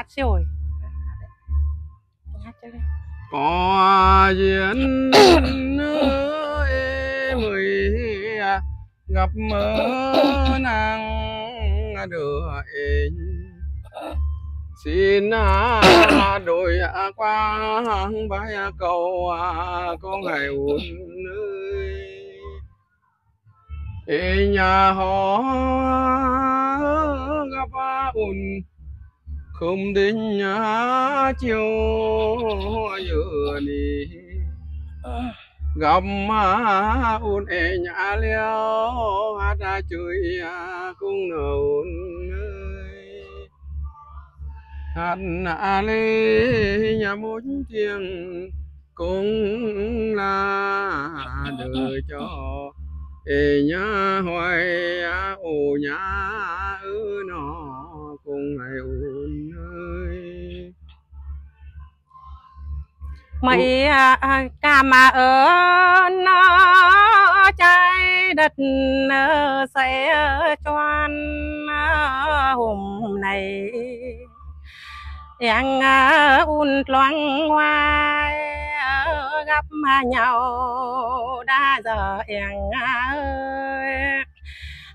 hát rồi hát cho đi. Có duyên mười gặp mơ nàng đưa em xin đổi qua bãi cầu à, con ngày uốn nơi nhà họ gặp à, ùn không đến nhà chiều giờ đi gặp mà un e nhà leo, hát ra chơi à cũng nấu nơi. Hát nà lê nhà muốn tiếng cũng là đời cho. Ê nhà hoài ô nhà ư nó cũng ngày ôn mấy à, mà ở nó trái đất sẽ choan hôm này yang un loang ờ, gặp nhau đã giờ yang ơi.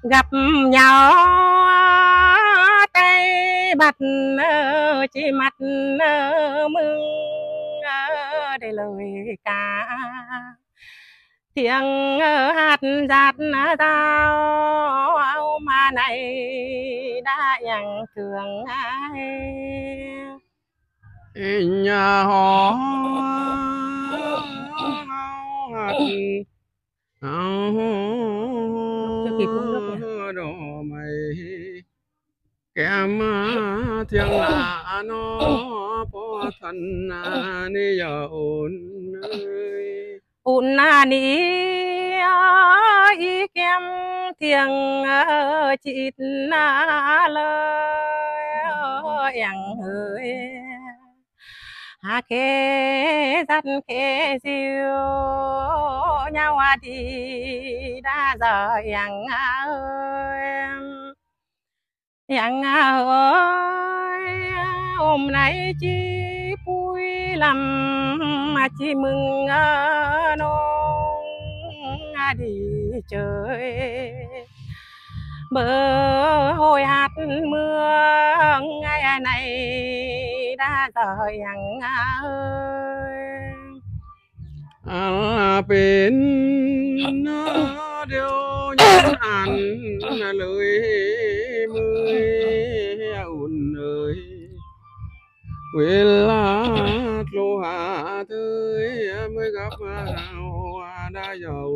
Gặp nhau tay bắt ờ, chỉ mặt mừng ờ, để lời ca. Tiếng hát giạt giao mà này đã yang thường ai. Nhà họ hát Chưa kịp uống nước đồ mày kém thiên là nó có thân ni giờ ổn un na ni y kem thiêng chị na lời yang ơi. Hà kê dắt kê diêu nhau đi đã giờ yang ơi yang ơi hôm nay chi vui lắm mà chi mừng nông đi chơi. Bờ hồi hát mưa ngày này đã giờ yang ơi. À bên đều nhân ăn lời mươi อุ่น ơi quê lá lô hà tới mới gặp nào đã giàu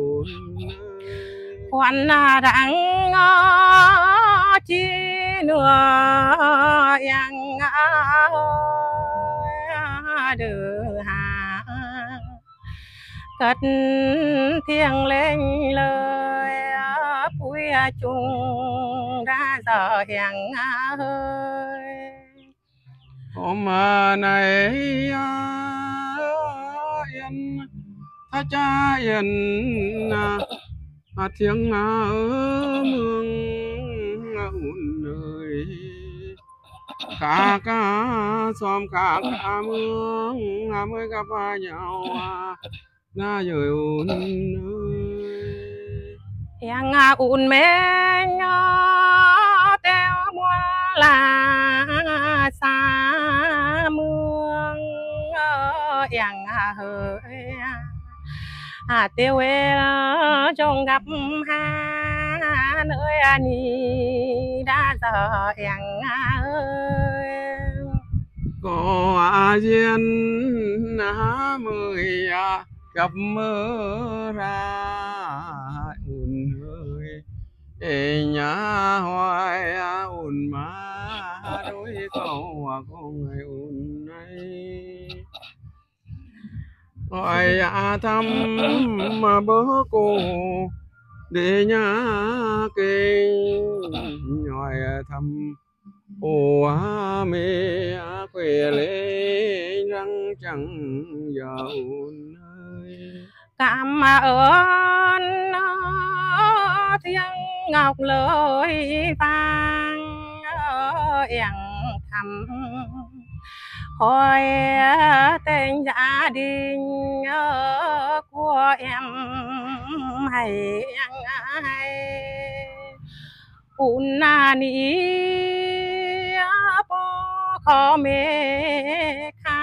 quan đặng chi nữa yang đưa hà cất thiêng lên lời vui chung đã giờ hẹn hơi. Hôm nay yên tha cha yên à, à tiếng ở à, mương อุ่น ơi cả cả xóm cả cả mương à, mới gặp nhau na rồi ơi yang un men teo mua là xa mương. Yang hơi à tiêu ê trong gặp ha nơi ani đã giờ yang ơi. Có duyên na mười gặp mơ ra ùn hơi. Ê nhá hoài à, ùn má đối cầu à con ngày ùn này hoài à thăm mà bớ cô để nhà kinh hoài à, thăm ô á, mê á, quê lê, răng chẳng giờ ùn cảm ơn thiên ngọc lời vang yang thầm hỏi tên gia đình của em hãy ăn ai un ni po khó mê khá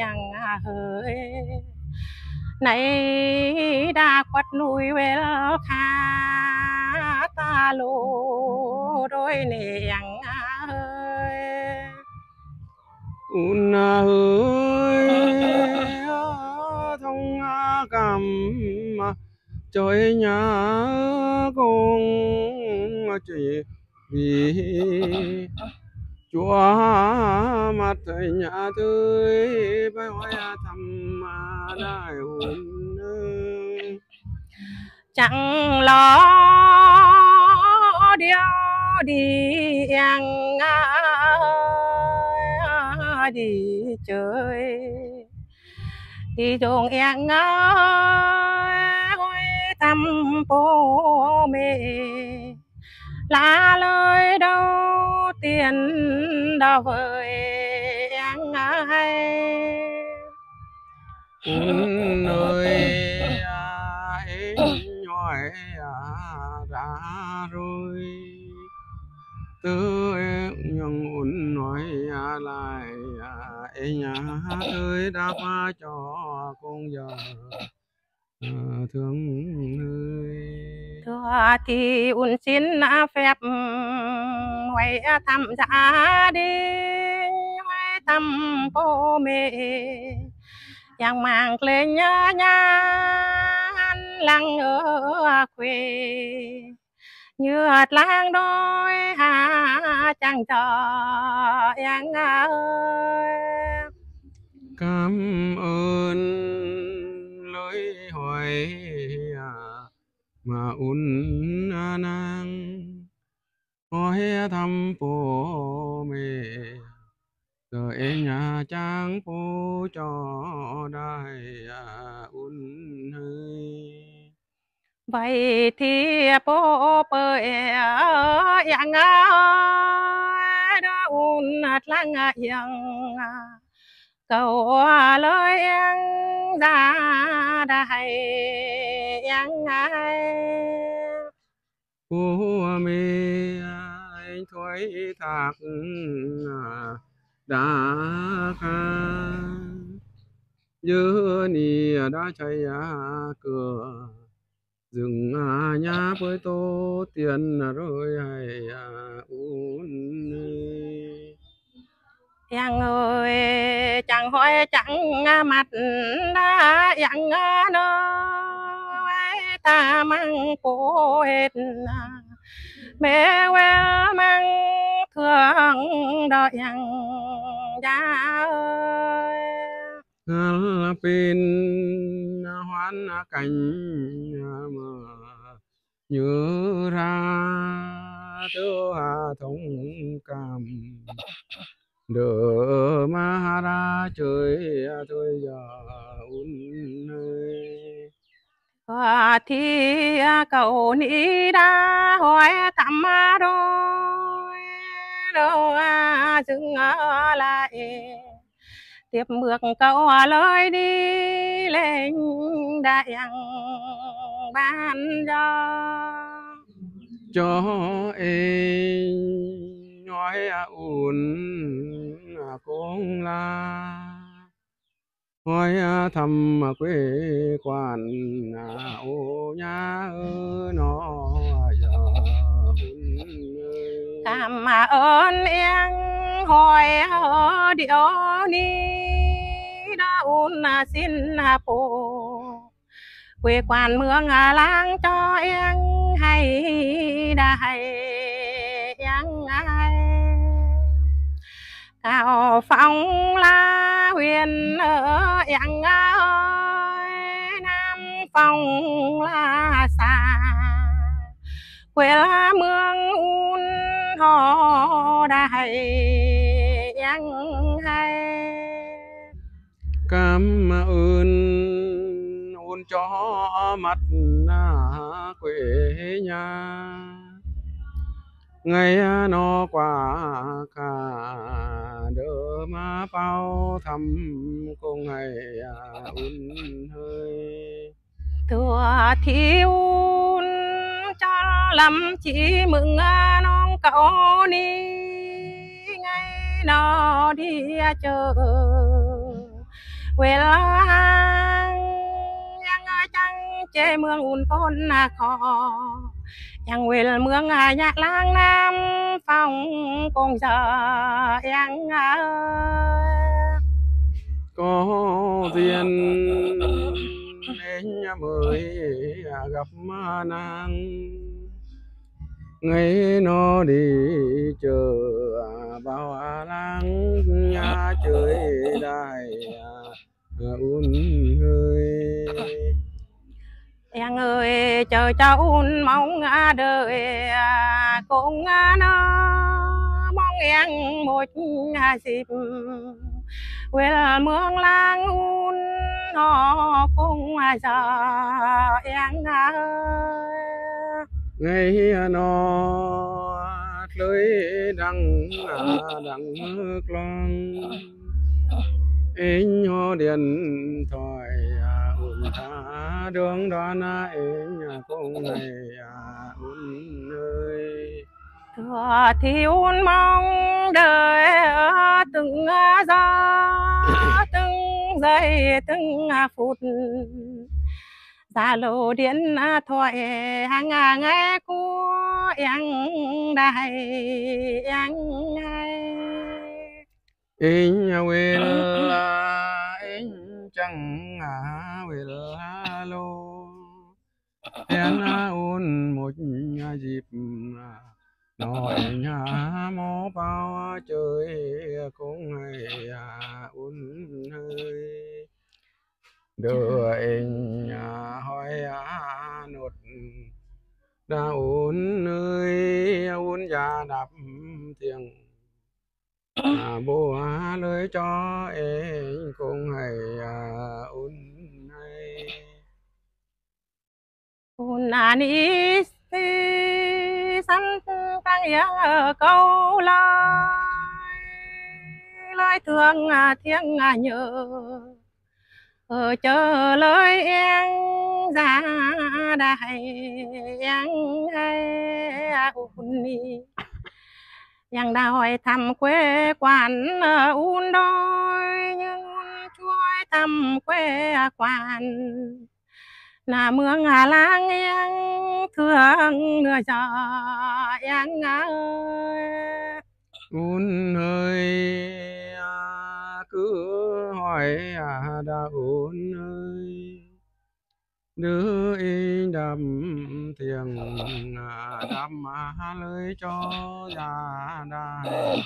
yang hơi này đã quát núi về khá ta lô đôi nè ơi un ơi thông cầm trời nhà con chỉ vì chúa mặt thầy nhà tươi bay hoài thăm đại hồn chẳng lo điều đi ăn đi chơi. Đi đường ăn ngồi thăm bố mẹ lá lời đâu tiền đâu với ăn ai un nơi em hỏi ra rồi. Tư nhưng un nói lại em nhà ơi đã pha cho con giờ thương ơi thưa thì un xin phép quay thăm gia đình quay thăm bố mẹ. Yang mang lên nhớ nhan lăng ở quê. Như hạt lang đôi hà chẳng cho yang ơi. Cảm ơn lời hỏi mà un nang. Hỏi thăm bố mẹ e nhà trang bố cho đại à, un hơi vậy thì bố e yang a da un at lang yang cầu lời em ra đại em ai bố mẹ anh thoái thạc à, đã kha nhớ nì đã chạy cửa, dừng à, nhà với tô tiền à, rồi hay un yang ơi, chẳng hỏi chẳng mặt đã, yang nơi ta mang cô hết mẹ quê mang thương đợi yang cha ơi. Pin hoan cảnh mà nhớ ra tớ thông cảm đỡ ma ra trời thôi giờ un ơi Và thì cậu ni đã hỏi thăm đôi đâu dừng lại. Tiếp bước cậu lời đi lên đại ban cho. Cho em nói à, ủn à, cũng là hỏi thăm à, quê quan ô nhà ơ, nó giờ cảm ơn em, hỏi điệu ni, đã un xin phụ. Quê quan mương lang cho em, hay, đã hay. Tào phong la huyền ở yang ơi, nam phong la xa quê la mương un hò đại yang hay cảm ơn, ôn cho mắt à, quê nhà. Ngày à, nó qua cả đỡ má bao thăm cô ngày un hơi thừa thiếu cho lắm, chỉ mừng à, non cậu đi ngay nó đi chờ. Quê lang yang chăng chê mương un con à, khó yang quê mương nhạc lang nam phong cùng giờ yang có duyên đến mới gặp nàng. Ngày nó đi chờ bao lang nhà chơi đại un à, người ơi, chờ cháu mong đời à, cũng nó mong em một à, dịp. Quê mương lang un, nó cũng à, giờ em ngày nó lưới đằng đằng con in ho điện thoại un tha đường đoan in cũng ngày un ơi thừa thiếu mong đời từng giờ từng giây từng phút. Xa lô điện thoại hàng nghe của em đây em hay in will in chẳng will nói nhà mó bao chơi cũng hay un hơi. Đưa anh hỏi nốt đã un nơi un già đạp tiếng à, bố lời cho anh cũng hay un hay un ani sanh tăng ya ờ, câu lai lai thương à, thiêng à, nhớ. Ở chờ lời em ra đại em hay un đi. Yang đòi thăm quê quán ờ, un đôi, nhưng chuối thăm quê quán là mương hà lang em thương nửa giờ em ơi. Un ơi à, cứ hỏi đã un ơi đưa in đầm thiền à, đầm à, lưới cho già đài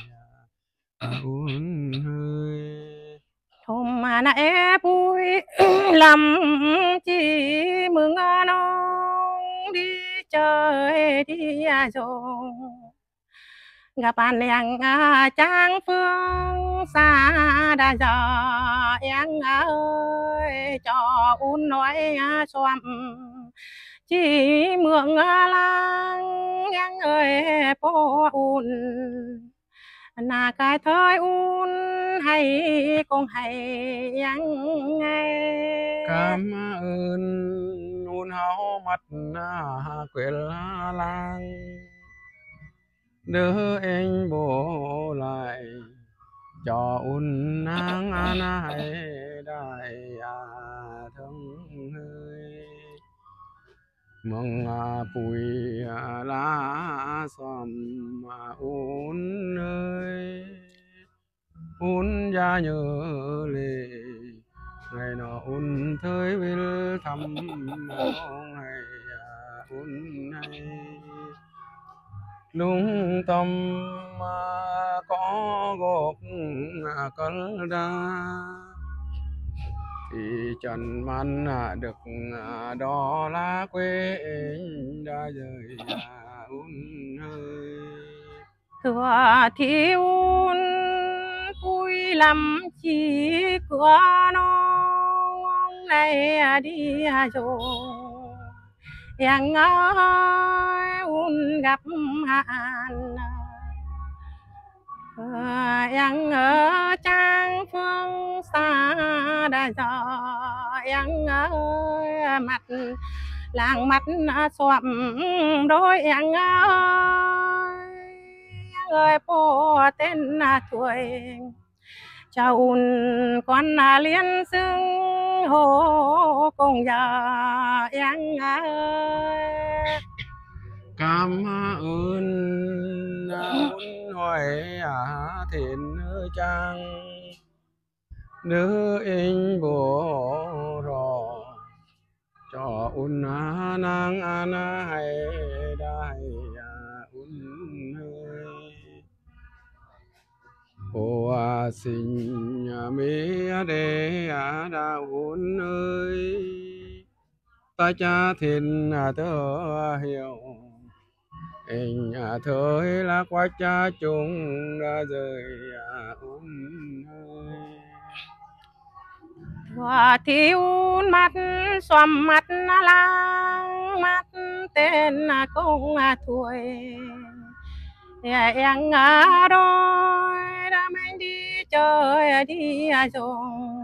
un ơi hôm mà nãy vui lắm, chỉ mừng non đi chơi đi à rồi. Gặp anh em à, trang phương, xa đã giờ em à, ơi, cho un nói xoăm. Chỉ mượn lang em ơi bỏ un là cái thời un hay con hay em nghe. Cảm ơn un háo mặt quên lang. Đưa anh bố lại cho un nang an hay đại à thương hơi. Mong à bùi à lá xòm mà un un ra nhớ lệ, ngày nọ un thới vil thăm ngày à un này lung tâm có gột cơn đa thì trần man được đó lá quê đã rời à un hơi thừa thiếu vui lắm chỉ cửa non này đi à rồi. Yang ơi un gặp hạn yang ờ, ở trang phương xa đã gió. Yang ơi mặt, làng mắt xoạm đôi. Yang ơi ơi, bố tên là tuổi cha un con là liên xưng hồ cùng giờ em ơi. Cảm ơn un hỏi à thiện trang, nữ in bố rò, cho un à, nang an à, hay ô sinh mi đê đa un ơi. Ta cha thiên thơ hiểu hình thời là quá cha chúng đã rời un ơi. Hòa thiếu mắt, xoăm mắt lang mắt, tên công tuổi em đôi đã chơi đi à dùng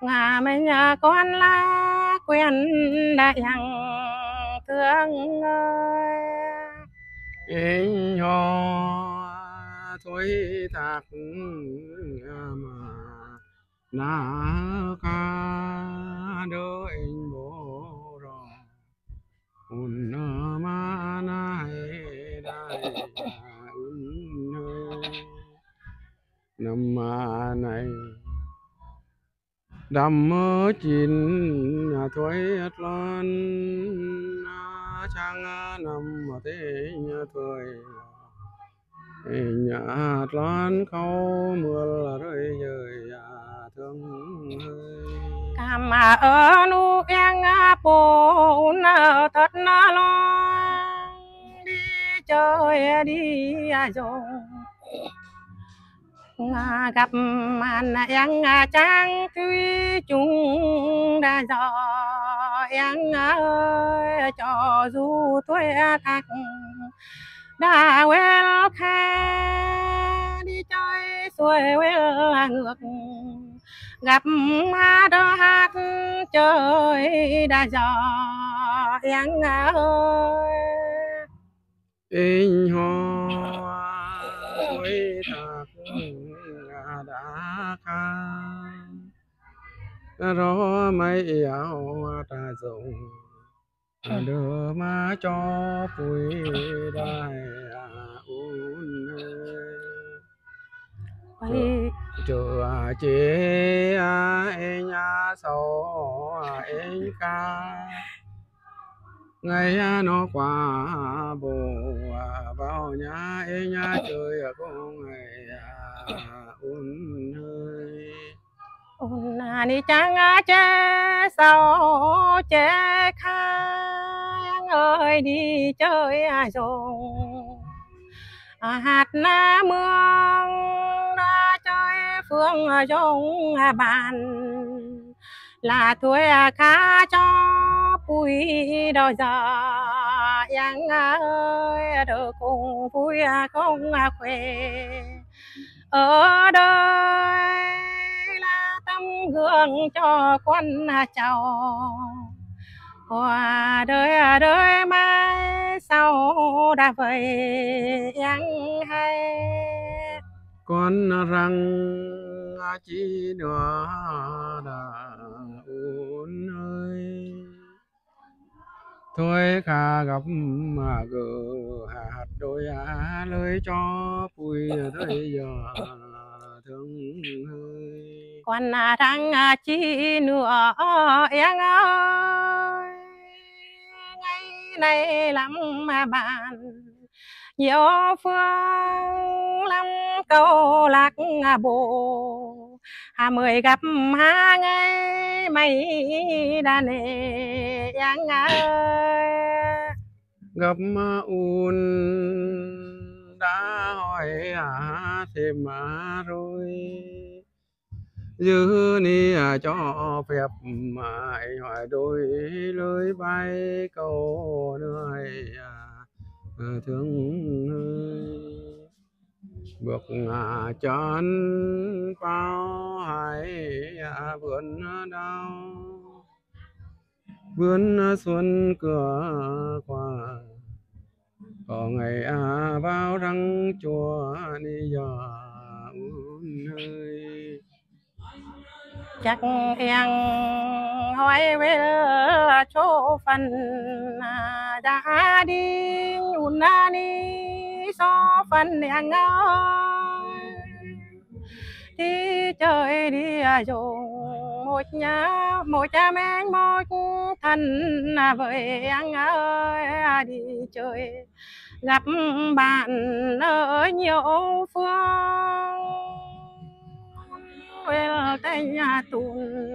ngà mình à, con la quen đại hằng, thương ơi. In nhỏ thôi thạc à, mà, na ca đỡ đầm mơ chín thôi lớn chang năm mà thế nhà thôi nhà lớn khâu mưa là rơi rơi à, thương ơi cảm ơn nu yang po na thật na lo đi chơi đi à, dùng gặp màn yang trang tuy chúng đã dò yang à, ơi, cho dù tôi thắc đã quen kha đi chơi xuôi quên ngược. Gặp ma đó hát chơi đã dò yang à, ơi. In hoa thôi thạc rõ mấy áo ta dùng đưa má cho vui đại un ơi chùa chế nhà sầu e ca. Ngày nó qua bồ vào nhà e nhà chơi con ngày ơi ôn ni chang chê sao chê khang ơi, đi chơi à dùng? Hạt na mương đã chơi phương trong à, bàn. Là tuổi à, khá cho vui đôi giờ. Yang ơi, được cùng vui à, không khỏe. Ở đây gương cho con cháu. Qua đời đời mai sau đã về yang hay. Con rằng chỉ nữa đã un ơi thôi khả gặp mà gờ hạt đôi á lời cho vui thời giờ thương ơi còn đang chi nữa yang ơi ngày này lắm mà bạn nhiều phương lắm câu lạc bộ. Hà mười gặp ha ngày mày đã nề yang ơi gặp un đã hỏi à thêm mà rồi. Dư ni à cho phép mà hỏi đôi lối bay câu nơi à thương ơi bước à, chân bao hải à vườn đau vườn xuân cửa chắc em hỏi về chỗ phần à, đã đi un đi so phần em ơi. Đi chơi đi à, dùng một nhà, một cha mẹ, một thân à, với anh ơi đi chơi gặp bạn ở nhiều phương về tay nhà tùn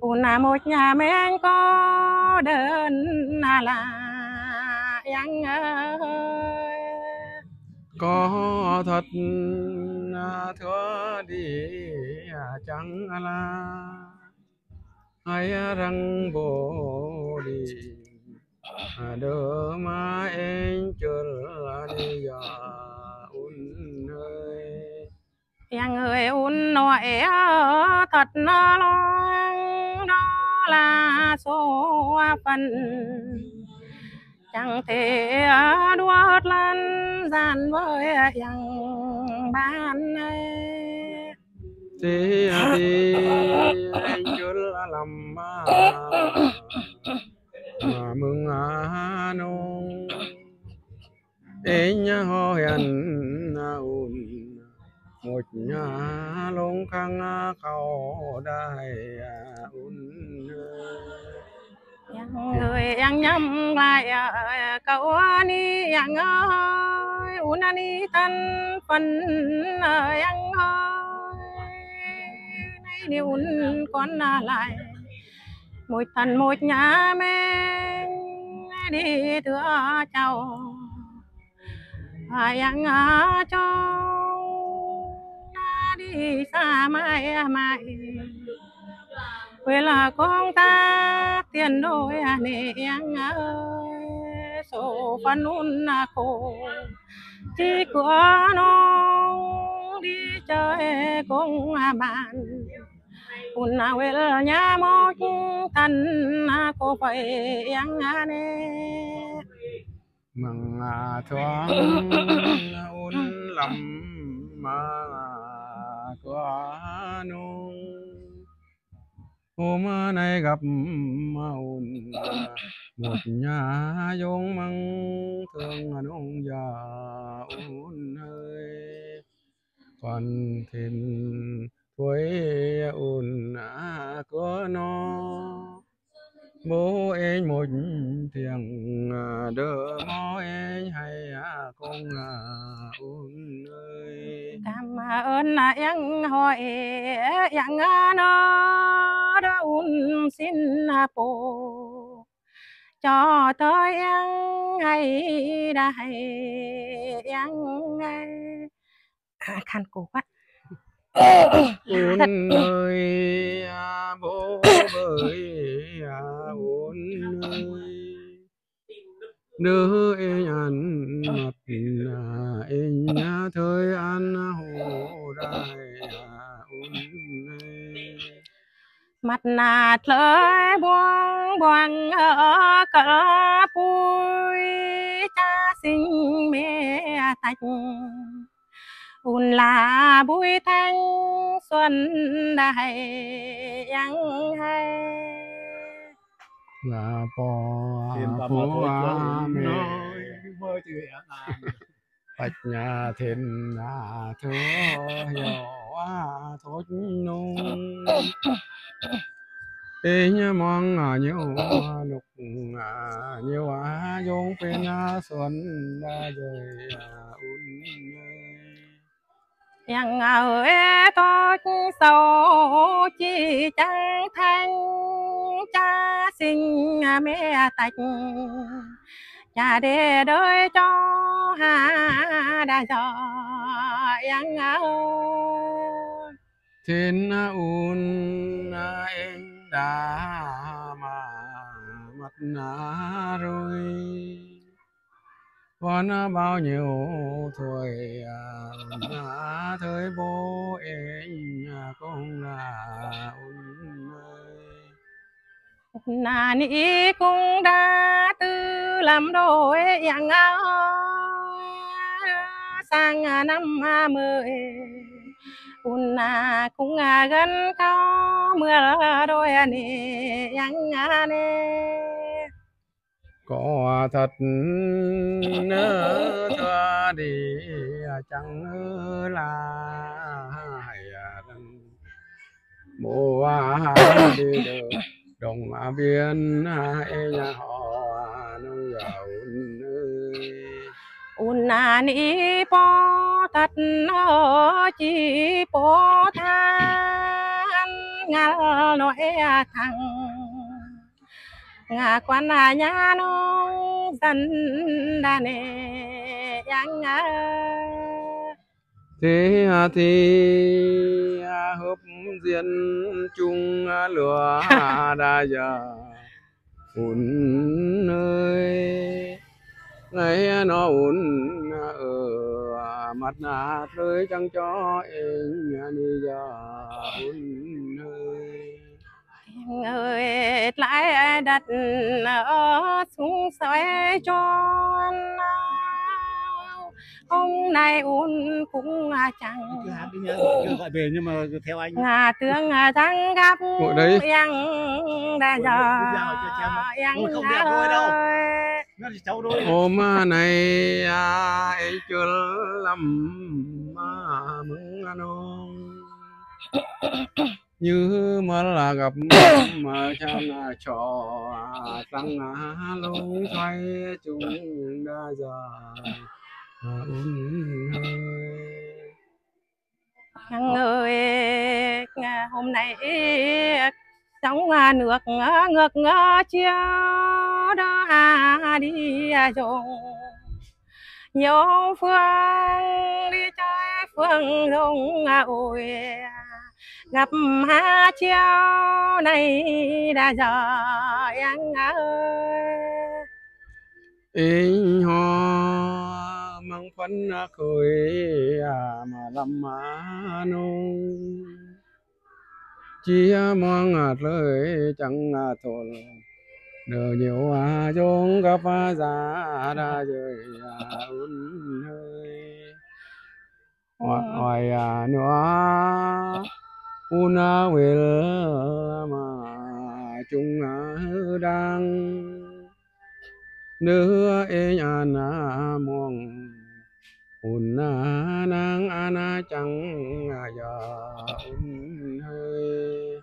tùn là một nhà mẹ anh có đơn là là anh ơi. Có thật à, thưa đi à, chẳng là hay răng bồ đi. À, Đỡ mà em chưa đi gặp em ơi un nội thật nó lo đó là số phận. Chẳng thể à, đuốt lăn gian với chẳng ban ấy. Thì à, thì anh chưa làm mà. Mà mừng à nông anh ho hiền một nhà lông khăn à, cầu đại à, un người yang nhắm lại à, cậu ni yang ơi un ni tân phân yang ơi nay đi un con lại. Một thân một nhà mẹ đi thưa cháu yang cho xa mãi mãi. Quê là con ta tiền đôi nè anh ơi. Số phận un khổ. Chỉ của nó đi chơi cùng bạn. Un quê là nhà một thân cô phải anh nè. Mừng thoáng un lầm mà có nung hôm nay gặp ôn một nhà giống măng thương nông già ôn ơi còn thêm tuổi ôn có nó bố em một thiền đỡ mó em hay con ôn ơi cảm ơn à, em hỏi, em nó đã un xin à, bố. Cho tới em ngày đại em ngày khăn cổ quá ôn ơi à, bố ơi à, ôn ơi em ăn mặt là em nhá thời ăn hồ đại à, ôn ơi mặt nạt lời buông buông ở cỡ bụi cha sinh mẹ tạch un là bụi thanh xuân đại yang hay là bò à nói mê à. Bạch nhà thiên à thưa hiểu à thốt nung ê nhớ mong à nhiều à lục à nhiều à giống bên à xuân đã rời à un yang ơi tốt sâu chỉ chẳng thanh, cha sinh mẹ tạch. Cha để đời cho hà đã cho yang ao thiên un em đã mà mất na rồi con à, bao nhiêu tuổi à, à thời bố em à, cũng là un nà ni cũng đã tư làm đôi yang áo sang năm mươi un na cũng gần có mưa đôi nè yang nè có thật nỡ thua đi chẳng là hay mùa đi được đồng biên e nhà họ nông giàu un na ni po thật nó chỉ po than ngal nói thằng ngà quan à nhà nông dân đà nè yang ngà thế thì hợp diện chung lửa đa giờ. Un ơi ngày nó un ở mặt nà rơi chẳng cho em đi giờ. Ơi người lại đặt ở xuống xoay tròn ông này un cũng chẳng nhá, chưa gọi về nhưng mà theo anh ngà tướng thắng gặp Ngồi đấy. yang đã giờ thôi đâu. ơi. nó chỉ cháu đôi hôm này à, em chưa lắm mà mừng nông như mà là gặp mà cha là trò tăng á lông xoay chúng đã dài à, un ơi. Thằng ơi hôm nay sống à, nước ngược chiều đó à đi à rồi nhiều phương đi chơi phương rong à ôi gặp ha chiều này đã giờ anh ơi. Anh ho mang phấn khơi à mà lâm má nông chỉ mong ngạt lời chẳng thôn nở nhiều à chúng gặp à giá đã rơi à un hơi. Hỏi à nữa un à will mà chúng đang nữa e nhà na mong un na nang ana chẳng à giờ un hơi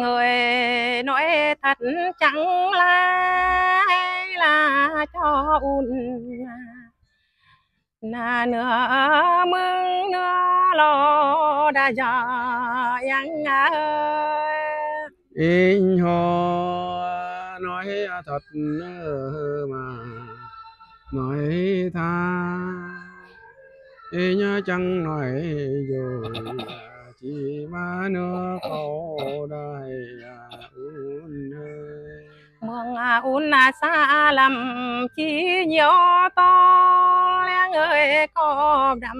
người nói thật chẳng là là cho un na nữa mừng nữa lo đã già yang ơi. Anh họ nói thật mà nói tha. Anh chẳng nói rồi chỉ mà nữa câu đây un à xa lầm chi nhỏ to lẽ người có đầm.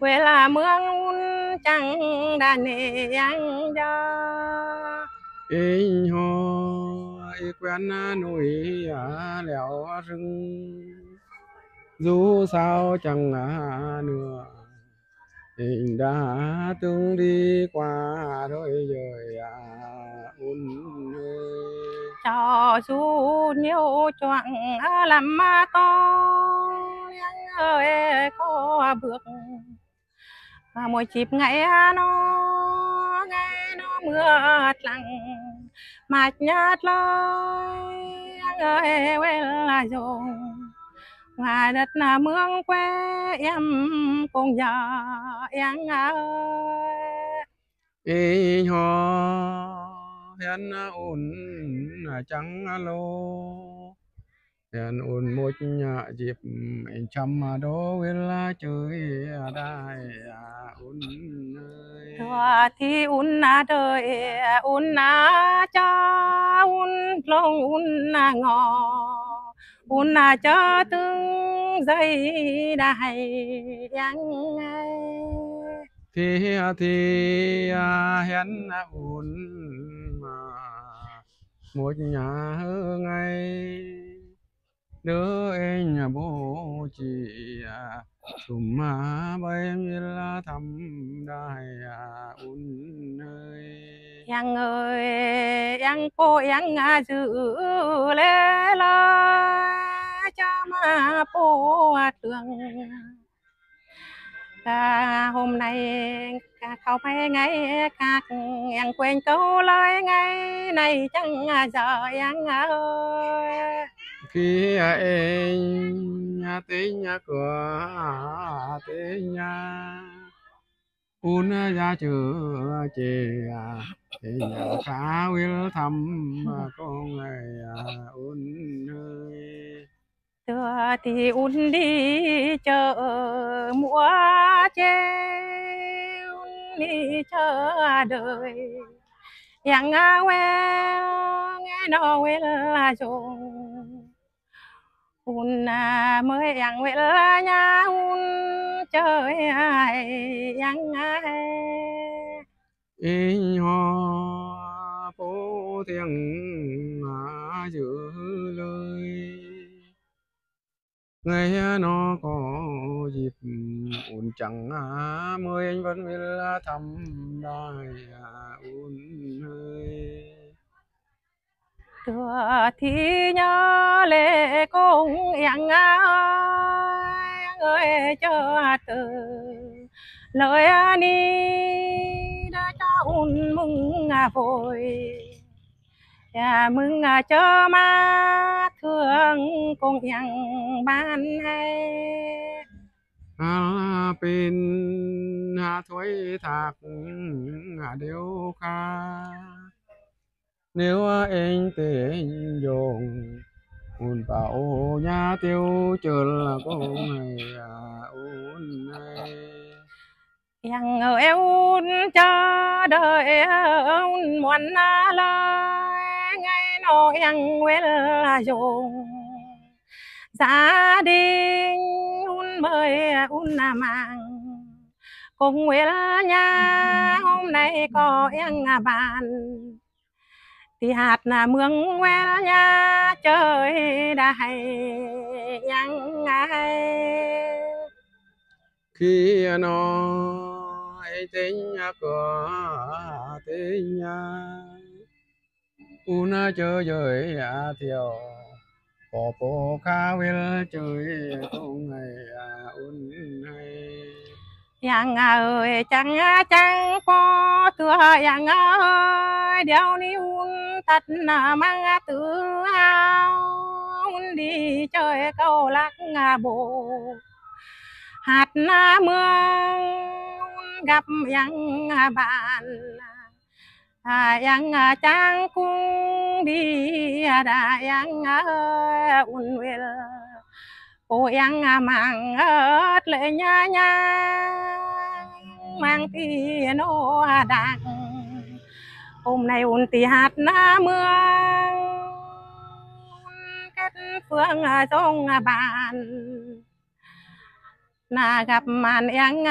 Quê là mương un chẳng đà nề yang cho anh ho, ai quen núi à lẻo rừng? Dù sao chẳng là nữa tình đã từng đi qua thôi rồi à un ơi cho su nhiêu choạng làm ma to. Yang ơi, có bước và mỗi chịp ngày nó nghe nó mưa lặng mạch nhát lối. Yang ơi, quên là dùng ngoài đất là mương quê em, cùng giờ em ơi. Anh ho hiện un chẳng lô. Hiện un một nhà dịp anh chăm mà đó quên là chơi đại un ơi Thua thì un na đời un na cha un long un na ngò. Un à cho tương dây đại yang ai thì thì à, hẹn ổn một nhà hương ngay đứa em nhà bố chị à, sum mà bay như là thăm đại à, un ơi. Yang ơi yang cô yang à giữ lê la cha ma bố thương à, hôm nay không hay ngay ca em quên câu lời ngày này chẳng à, giờ em à ơi. Khi anh nhà tới nhà cửa tới nhà un ra chữ à, chè thì nhà khá will thăm con ngày un ơi. Tựa thì un đi chợ mua chê un đi chợ đời yang a we nghe nó we là chung, un à mới yang we là nhà un chơi ai yang ai in ho phố tiếng mà giữ lời ngày nó có dịp ổn chẳng à mời anh vẫn biết là thăm đài à ổn ơi tựa thi nhớ lệ cũng yang ai người chờ từ. Lời ni đã cho un mừng à vội chào mừng à, cho má thương cùng nhận ban hay à, pin à, thối thạc à, điêu kha. Nếu à, anh tình dùng hồn bảo nhà tiêu chờ là có ngày à, ôn này Yang ơi cho đời ôn muốn la nó yang quên là dùng gia đình un mời, un là mang cùng quên nhà, hôm nay có yang bàn thì hạt là mương quê nhà, trời đại yang ai khi nó ai tên nhà una chơ un chờ chơi à thiểu. Bỏ bỏ ca will chơi không ngày à un hay. Yang ơi chẳng chẳng có thừa yang ơi, đeo ni un tật là mang tự hào. Un đi chơi câu lạc ngà bộ hạt na mương gặp yang bạn yang à, chang cung đi à, đã yang à, ơi un will cô yang mang ớt lệ nha nha. Mang tiền nô đang hôm nay un tì hạt na mương. Kết phương sông bàn. Na gặp màn yang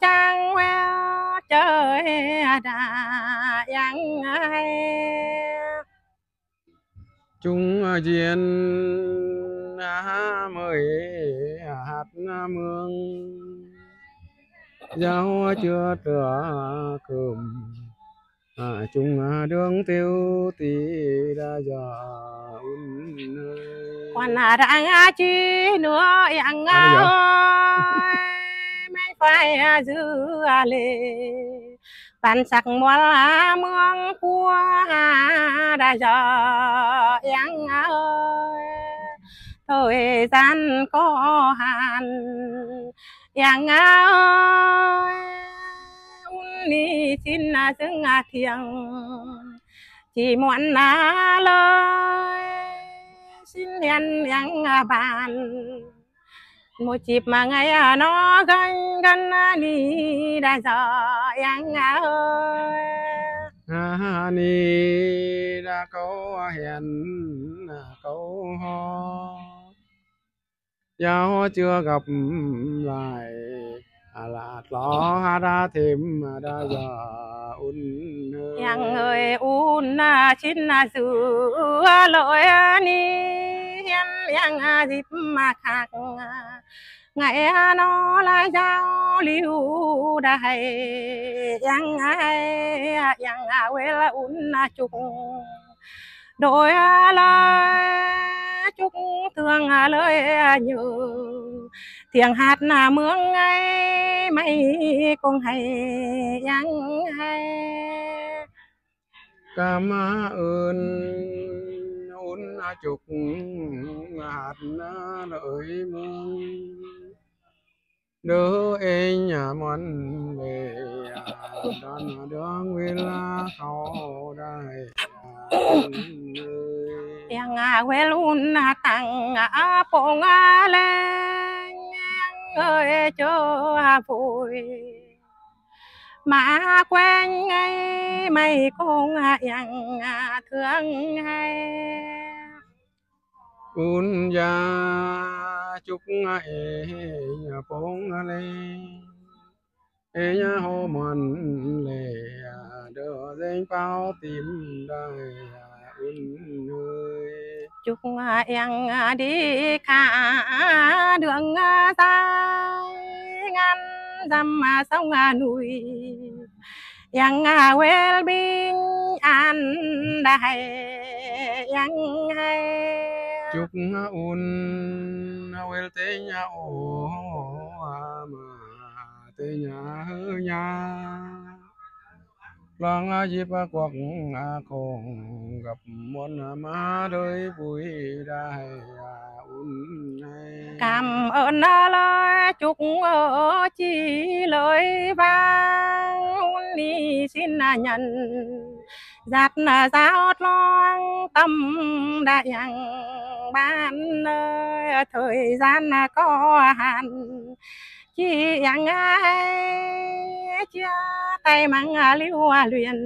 chang well chơi yang ai chúng duyên à mời hạt mương. Giáo chưa trở cơm à chúng đường tiêu tì đã giờ quan là đang chi nữa À, giờ? ơi mấy phải giữ lệ bản sắc mua lá mương cua đã giờ yang ơi, thời gian có hạn. Yang ơi ni xin là dưng à thiêng. Chỉ muốn là lời, xin hiền yang bàn một chịp mà ngày à nó gần gần đi đã giờ yang ơi. À ni đã câu hiền câu ho. Dạo chưa gặp lại à là lo ha ra thêm à ra giờ un yang ơi un na chín na dự lỗi ni hiên yang à dịp mà khác. Ngày à, nó lại giao lưu đại yang ai yang à quê là un à, na chung đôi à, la chúc thương lời nhớ. Tiếng hát là mương ngay mây cũng hay. Yang hay cảm ơn un chục hạt lợi mương đỡ em nhà món về đàn đường quê la khâu đại yang quê luôn à, tặng à, phong lên ơi, cho vui mà quen ngay mày con yang thương hay. Un gia chúc nhà phong lên e nhà hồ mòn lệ đỡ danh bao tìm đại un ơi chúc em đi cả đường dài ngăn dăm sông núi yang well being an đại yang hay chúc un well te nhà ô mà te nhà hơ nhà Loang dịp quốc cùng gặp muôn má đời vui đại à, un này cảm ơn lời chúc chi lời vang ni xin à, nhận. Giặt à, giáo loang tâm đại ban thời gian có hạn chỉ yang ai chia tay mang liu luyện.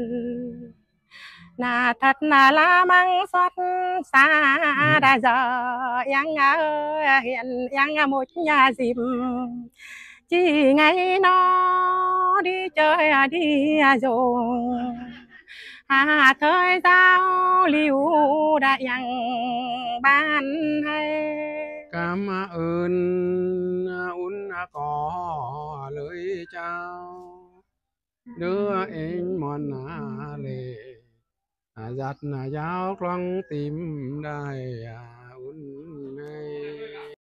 Na thật na la mang xót xa đã giờ yang hiện yang một nhà dịp chỉ ngày nó đi chơi đi rồi à thời giao lưu đã yang ban hay. Cảm ơn un có lời chào đưa em mòn lệ, giặt giáo loang tìm đài un này.